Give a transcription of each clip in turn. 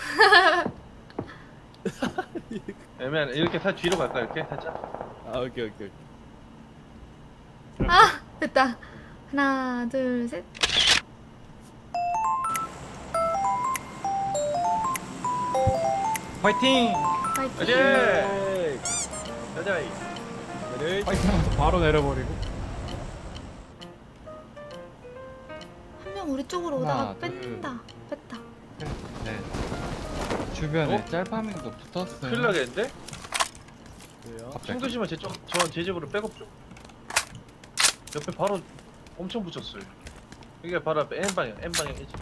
애매한 이렇게 살 뒤로 갈까 이렇게 살짝 아 오케이 오케이 오케이. 아 됐다 하나 둘셋 화이팅! 파이팅 화이팅! 에이, 여자이. 화이팅 하면서 바로 내려버리고 한 명 우리 쪽으로 오다가. 뺀다 뺐다 네 주변에 어? 짤파밍도 붙었어요 큰일 나겠는데? 왜요? 갑자기 충두시면 제 쪽 저 제 집으로 백업 좀 옆에 바로 엄청 붙였어요 이게 바로 앞에 N 방향 N 방향 이지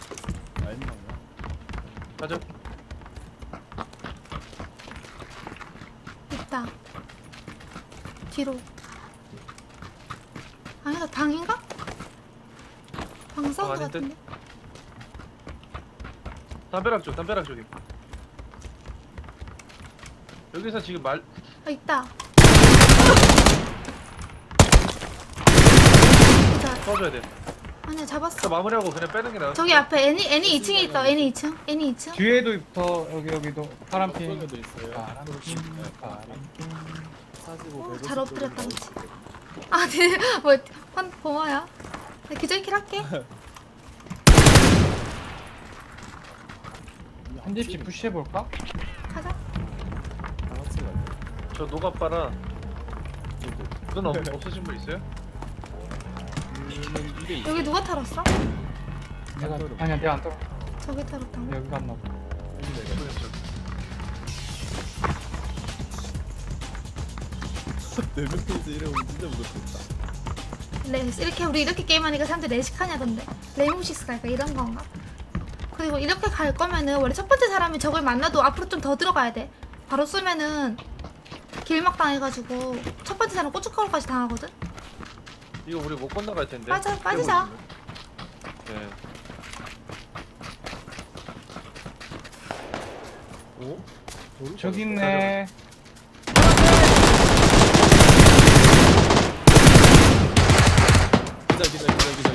아니면 가죠 있다 뒤로 아니다 방인가? 방 사운드 아닌데? 같은데? 담벼락 쪽 담벼락 쪽에 여기서 지금 말 아 있다. 자, 써줘야 돼. 아니야 잡았어. 또 마무리하고 그냥 빼는 게 나아 저기 앞에 애니 애니 2층에 있다. 애니 2층? 애니 2층? 뒤에도 붙어. 여기 여기도. 파란핀 속에도 있어요. 파란 핀 파란핀 사지고 어, 배로 잘 엎드렸다 그치 아 네, 뭐판 보마야 나 기절킬 할게. 한 집씩 푸시해 볼까? 저 노가빠라 눈 없, 없으신 분 있어요? 음. 여기 누가 털었어? 내가. 아니야 내가 안 떨어 저기 털었다고? 여기 갔나 봐 여기 내가 모르겠죠. 네 명이서 이러면 진짜 무섭겠다. 네, 이렇게 우리 이렇게 게임하니까 사람들이 레식하냐던데 레인보우 식스 갈까 이런 건가? 그리고 이렇게 갈 거면은 원래 첫 번째 사람이 적을 만나도 앞으로 좀 더 들어가야 돼 바로 쏘면은 길막 당해가지고 첫 번째 사람 고춧가루까지 당하거든? 이거 우리 못 건너갈 텐데 빠져, 빠지자. 네. 오? 저기 있네 기절 기절 기절 기절.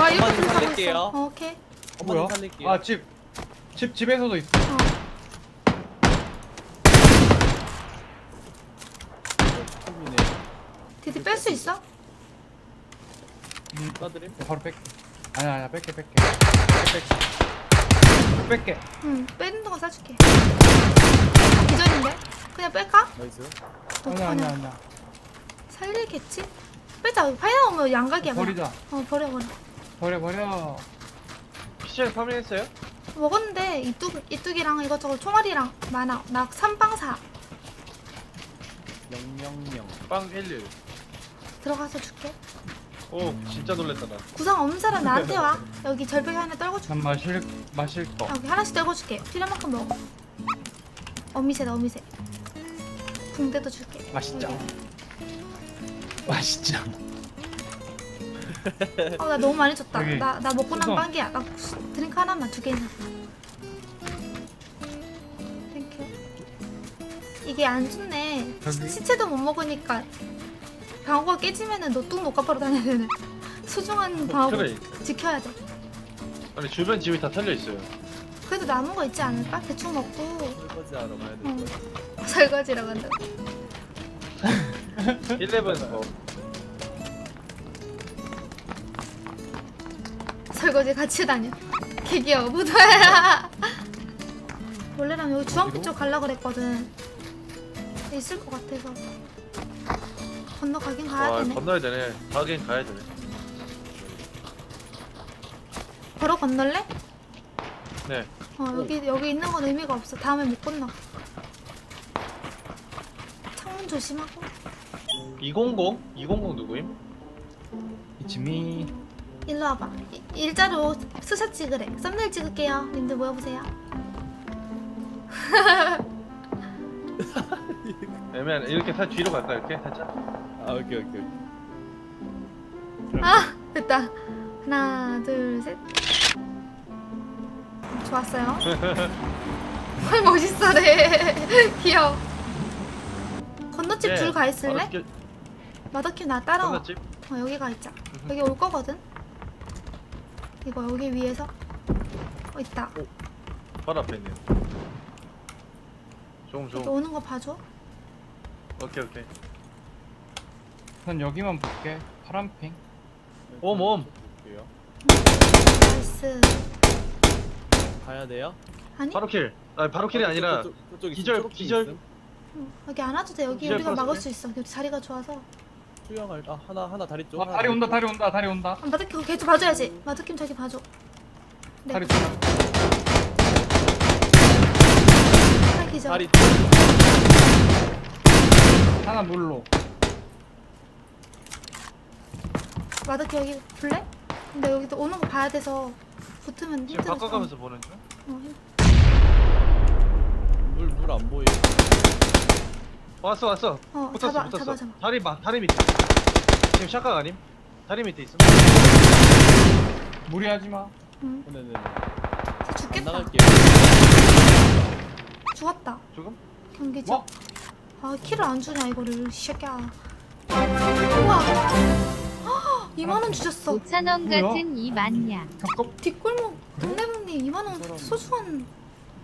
와 이렇게 살릴게요. 있어 어, 오케이 어, 뭐야? 살릴게요. 아 집 집 집에서도 있어 어. 컵이네. 디디 뺄수 있어? 음, 빠드림. 바로 뺄게 아니야 아니야 뺄게 뺄게 뺄게 응 빼는 동안 쏴줄게 아, 기절인데? 그냥 뺄까? Nice. 아니야 아니야 아니야 살리겠지? 빼자 파이나 오면 양각이야 그냥. 버리자 어 버려 버려 버려 버려 PC방 파밍했어요? 먹었는데 이뚝 이뚝이랑 이것저것 총알이랑 많아. 나 삼방사 영영영. 빵 11. 들어가서 줄게. 오 진짜 놀랬다 나. 구상 없는 사람 나한테 와. 여기 절벽에 하나 떨궈 줄게. 난 마실 마실 거 여기 하나씩 떨궈 줄게. 필요한 만큼 먹어. 어미새다 어미새. 붕대도 줄게. 맛있죠? 여기. 맛있죠 어, 나 너무 많이 줬다. 여기 나, 나 먹고 난. 빵기야. 나 드링크 하나만 두 개나. Thank you. 이게 안 좋네. 여기. 시체도 못 먹으니까 방어가 깨지면은 노뚝 노갑빠로 다녀야 되네. 소중한 방어구 그래. 지켜야 돼. 아니 주변 집이 다 털려 있어요. 그래도 남은 거 있지 않을까? 대충 먹고 설거지 하러 가야 될 응. 거야. 설거지라고 한다. 11 뭐. 설거지 같이 다녀. 개 귀여워. 무도야. 원래라면 여기 주황빛 쪽 갈라 그랬거든. 있을 것 같아서. 건너가긴 가야 와 되네. 건너야 되네. 가긴 가야 되네. 바로 건널래? 네. 어 여기 여기 있는 건 의미가 없어. 다음에 못 건너. 창문 조심하고. 200? 200 누구임? 이치미 일로 와봐. 이- 일자로 스샷 찍으래. 썸네일 찍을게요. 님들 모여보세요. 애매한 이렇게 살 뒤로 갈까 이렇게 살짝. 아 오케이 오케이. 오케이. 아 됐다. 하나 둘 셋. 좋았어요. 헐 멋있어래. 귀여워. 건너집 네, 둘 가 있을래? 바로 마더킴 나 따라와. 건너집? 어 여기 가 있자. 여기 올 거거든. 이거 여기 위에서. 어 어, 있다. 바로 앞에 있네. 좀또 좀. 오는 거 봐줘. 오케이 오케이. 전 여기만 볼게. 파란 ping. 옴, 옴. Nice. 가야 돼요? 아니? 바로 kill. 아니 바로 kill이 아니라 그쪽 있음, 기절, 기절. 응, 여기 안 와도 돼. 여기 기절 우리가 막을 플러스 수 있어. 여기 자리가 좋아서. 수영할 아 하나 하나 다리 쪽. 아, 하나 다리 쪽. 온다, 다리 온다, 다리 온다. 아, 마드킴 걔좀 봐줘야지. 마드킴 저기 봐줘. 네. 다리 쪽. 하나 기절. 다리 하나 물로. 마드킴 여기 볼래? 근데 여기도 오는 거 봐야 돼서 붙으면 지금 힘들어. 바꿔가면서 보는 중. 어, 힘- 물 물 안 보여. 왔어 왔어. 어 붙었어 잡아 붙었어. 잡아 잡아. 다리 막 다리 밑에. 지금 샷각 아님? 다리 밑에 있어. 무리하지 마. 응. 네네. 쟤 안 죽겠다. 나갈게요. 죽었다. 조금? 경기죠. 뭐? 아 키를 안 주냐 이거를 이 새끼야. 우와. 2만 원 주셨어. 5천원 뭐야? 같은 이 맞냐? 잠깐. 뒷골목 동네방님 2만 원 사람. 소중한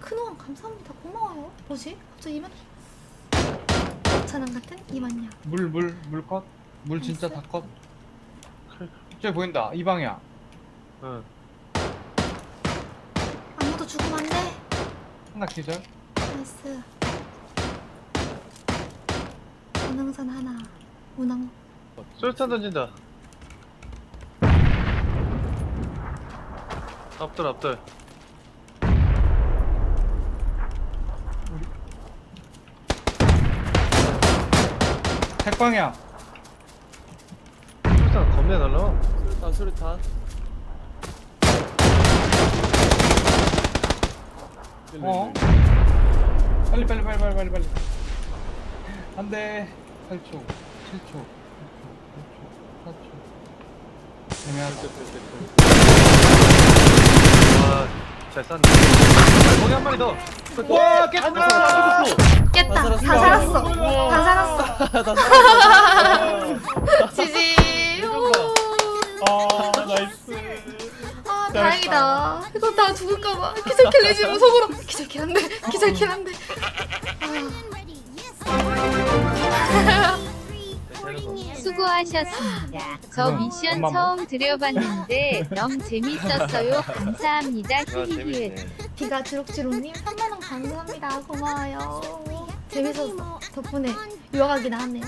큰원 감사합니다. 고마워요. 뭐지? 갑자기 2만 원. 5천 원 같은 2만냥. 물, 물, 물 컷. 물 진짜 다 컷. 저기 보인다. 이 방향. 응. 아무도 죽으면 안 돼. 하나 기절. Nice. 운항선 하나. 운항. 솔탄 던진다. 앞들 앞들. 핵방향. 솔탄 겁내 날라. 수류탄 수류탄. 어? 빨리, 빨리, 빨리, 빨리, 빨리, 빨리. 안 돼. 8초, 7초, 6초, 5초, 4초. 애매하다. 와, 잘 쐈네. 아, 거기 한 마리 더. 와, 깼다. 아, 죽었어. 깼다. 다다 살았어. 다 살았어. 다 살았어. GG. 오. 아, nice. 아 다행이다. 이거 다 죽을까봐 기절킬 내지 속으로 기절킬 한데 기절킬 한데. 수고하셨습니다. 저 음, 미션 엄마 뭐? 처음 들여봤는데 너무 재밌었어요. 감사합니다. 히히히. 비가 주룩주룩님 3만 원 감사합니다. 고마워요. 재밌었어. 덕분에 유학하기 나왔네요.